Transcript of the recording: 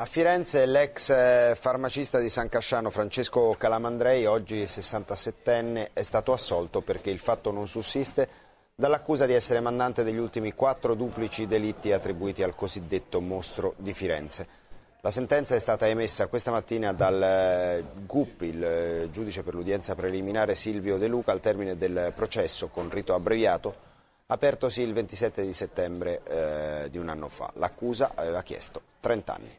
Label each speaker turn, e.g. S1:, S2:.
S1: A Firenze l'ex eh, farmacista di San Casciano Francesco Calamandrei, oggi 67enne, è stato assolto perché il fatto non sussiste dall'accusa di essere mandante degli ultimi quattro duplici delitti attribuiti al cosiddetto mostro di Firenze. La sentenza è stata emessa questa mattina dal eh, GUP, il eh, giudice per l'udienza preliminare Silvio De Luca, al termine del processo con rito abbreviato, apertosi il 27 di settembre eh, di un anno fa. L'accusa aveva chiesto 30 anni.